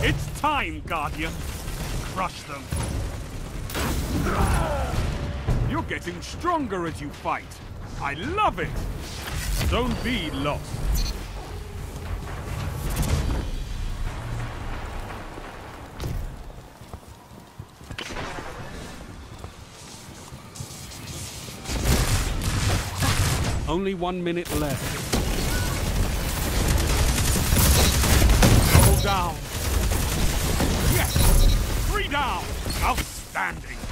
It's time, Guardian. Crush them. You're getting stronger as you fight. I love it. Don't be lost. Only one minute left. Double down. Outstanding!